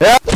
Yeah.